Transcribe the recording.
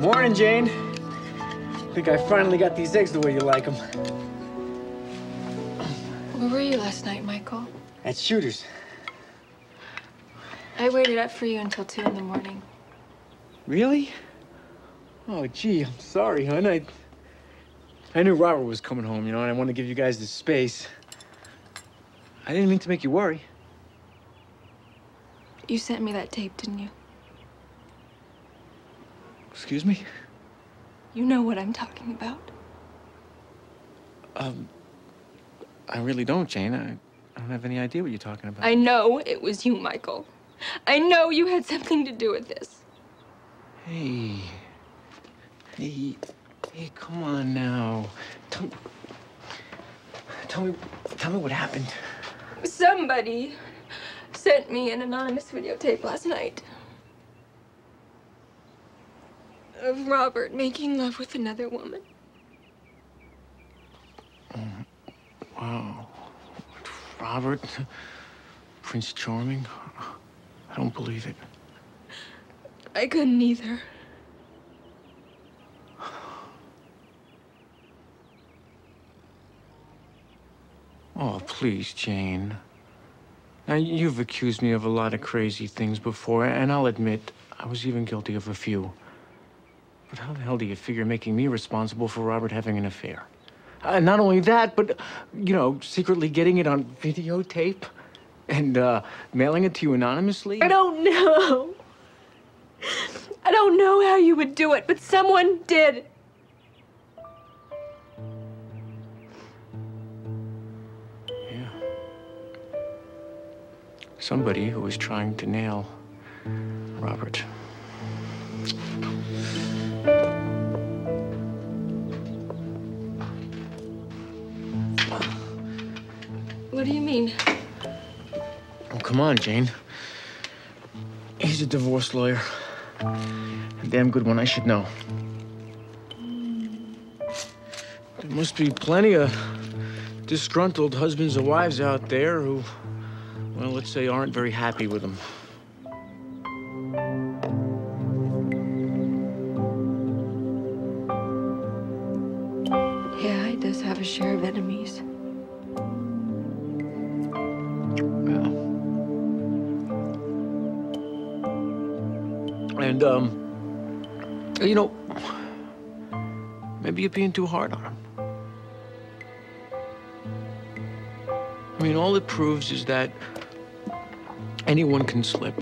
Jane. I think I finally got these eggs the way you like them. Where were you last night, Michael? At Shooter's. I waited up for you until 2 in the morning. Really? Oh, gee, I'm sorry, hon. I, I knew Robert was coming home, you know, and I wanted to give you guys this space. I didn't mean to make you worry. You sent me that tape, didn't you? Excuse me? You know what I'm talking about. Um, I really don't, Jane. I, I don't have any idea what you're talking about. I know it was you, Michael. I know you had something to do with this. Hey. Hey. Hey, come on now. Tell me. Tell me. Tell me what happened. Somebody sent me an anonymous videotape last night of Robert making love with another woman. Wow. Robert? Prince Charming? I don't believe it. I couldn't either. Oh, please, Jane. Now, you've accused me of a lot of crazy things before, and I'll admit I was even guilty of a few. But how the hell do you figure making me responsible for Robert having an affair? Uh, not only that, but, you know, secretly getting it on videotape and uh, mailing it to you anonymously? I don't know. I don't know how you would do it, but someone did. Yeah. Somebody who was trying to nail Robert. What do you mean? Oh, come on, Jane. He's a divorce lawyer. A damn good one, I should know. There must be plenty of disgruntled husbands and wives out there who, well, let's say, aren't very happy with him. Yeah, he does have a share of enemies. Yeah. And, um, you know, maybe you're being too hard on him. I mean, all it proves is that anyone can slip.